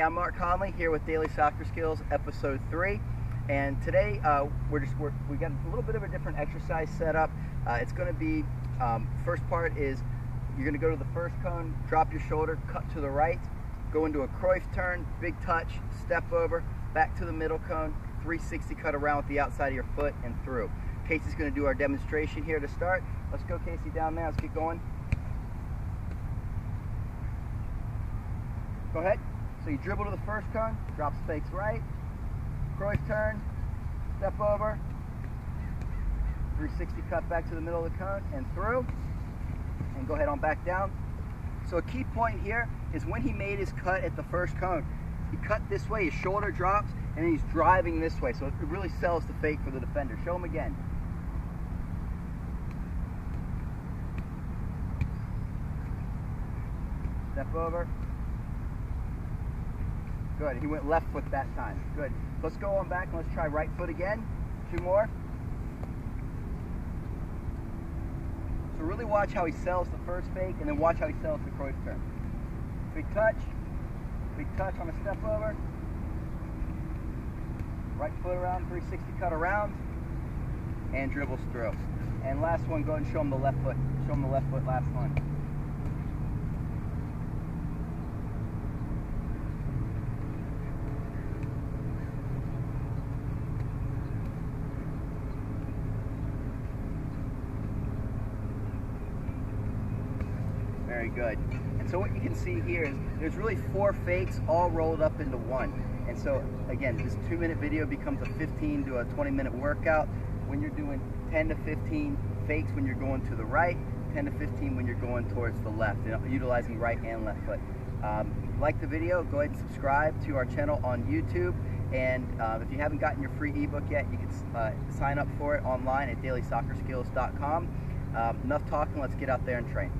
Hey, I'm Mark Connelly here with Daily Soccer Skills, episode three. And today uh, we're just we're, we got a little bit of a different exercise set up. Uh, it's going to be um, first part is you're going to go to the first cone, drop your shoulder, cut to the right, go into a Cruyff turn, big touch, step over, back to the middle cone, 360 cut around with the outside of your foot and through. Casey's going to do our demonstration here to start. Let's go, Casey, down there. Let's get going. Go ahead. So you dribble to the first cone, drop fakes right, Cruyff turn, step over, 360 cut back to the middle of the cone and through, and go ahead on back down. So a key point here is when he made his cut at the first cone, he cut this way, his shoulder drops, and he's driving this way. So it really sells the fake for the defender. Show him again. Step over, Good. He went left foot that time. Good. Let's go on back and let's try right foot again. Two more. So really watch how he sells the first fake and then watch how he sells the Cruyff turn. Big touch. Big touch on a step over. Right foot around, 360 cut around. And dribbles through. And last one, go ahead and show him the left foot. Show him the left foot last one. Very good. And so what you can see here is there's really four fakes all rolled up into one. And so again, this two minute video becomes a 15 to a 20 minute workout when you're doing 10 to 15 fakes when you're going to the right, 10 to 15 when you're going towards the left, you know, utilizing right and left foot. Um, like the video, go ahead and subscribe to our channel on YouTube. And uh, if you haven't gotten your free ebook yet, you can uh, sign up for it online at dailysoccerskills.com. Um, enough talking, let's get out there and train.